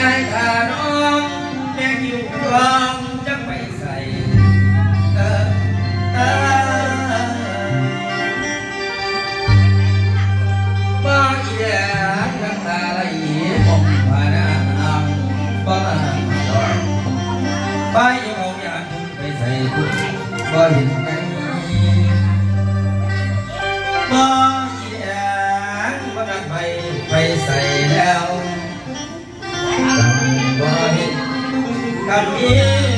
ไอ้ขาน้องแม่หิวรองจังไปใส่เออเออบ่อีแดงน้ำตาไหลมองผ่านอ่างบ่มาดอกไปเอาอยางไปใส่คุณบ่เห็นไงบ่อีแดงบ่นักไปไปใส่แล้ว กั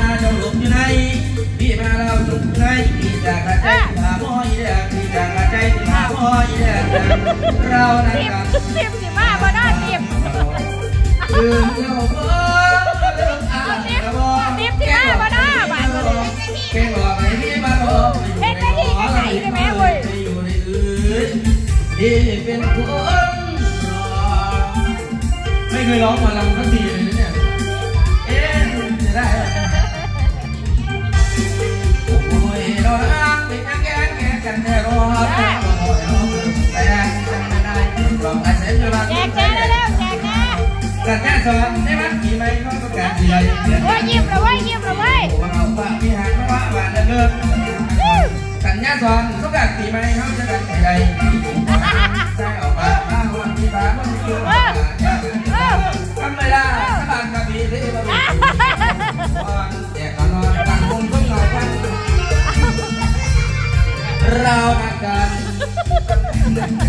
มาเจ้าหลบอยู่ไหนพี่มาเราหลบอยู่ไหนพี่จากกระใจที่หาหมออีแดงพี่จากกระใจที่หาหมออีแดงเรานั่งเตรียมกันเตรียมสิมาบ่ได้เตรียมลืมเจ้าบ่ลืมอ่านกระบอกแกงหลอกให้พี่มาโลอยู่ในอื่นที่เป็นคนรอไม่เคยร้องมาลำสักทีเลย sao lắm Đây mày không có cảm gì vậy? Ôi nhịp rồi ôi nhịp rồi ôi Ủa nào bà đi hàng nó hoa bà đã Cảnh nha giòn Xúc cảm chị mày không? Cho cảnh chị đây Sai ở bà Ba hoa chị Ba chị bà Năm này là các bạn gặp ý thế bà Để có nó Bạn không không ngồi khác Rao nạc đàn